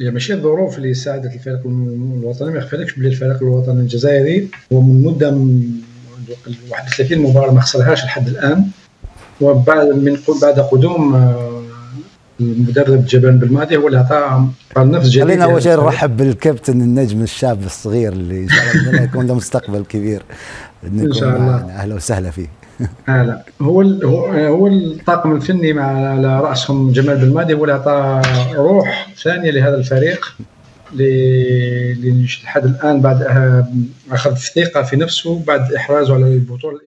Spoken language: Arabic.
هي ماشي الظروف اللي ساعدت الفريق الوطني ما يخفالكش بلي الفريق الوطني الجزائري هو من مدة 31 مباراة ما خسرهاش لحد الآن. وبعد من بعد قدوم آه، المدرب جبان بالماضي هو اللي عطى نفس جديد خلينا أول شيء نرحب بالكابتن النجم الشاب الصغير اللي إن شاء الله يكون له مستقبل كبير. إن شاء الله. أهلا وسهلا فيه. لا هو هو الطاقم الفني مع على رأسهم جمال بالماضي هو اللي عطى روح ثانية لهذا الفريق اللي لحد الآن بعد أخذ ثقة في نفسه بعد إحرازه على البطولة.